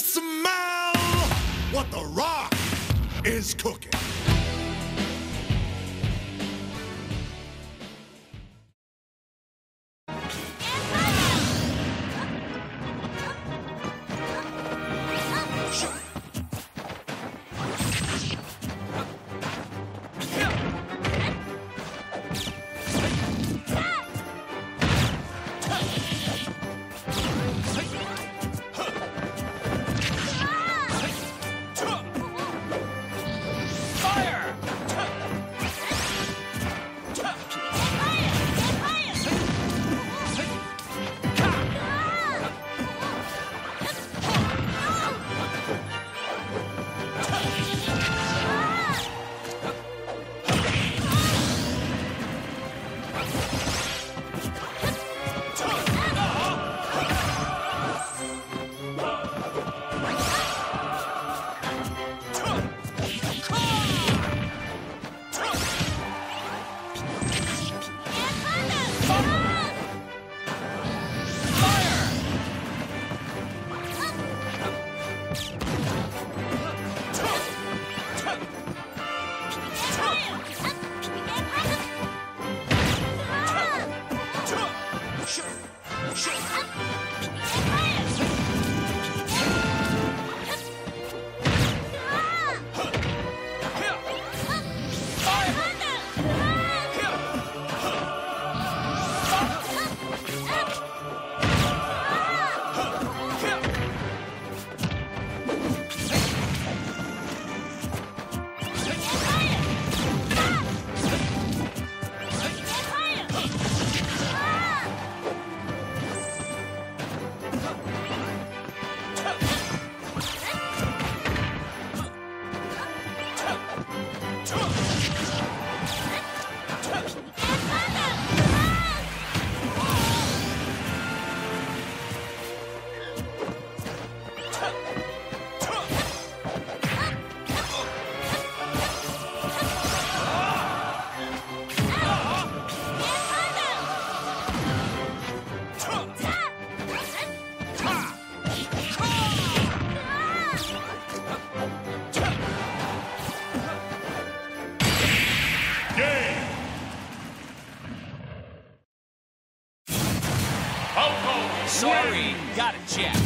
smell what the rock is cooking? Sorry, gotta check.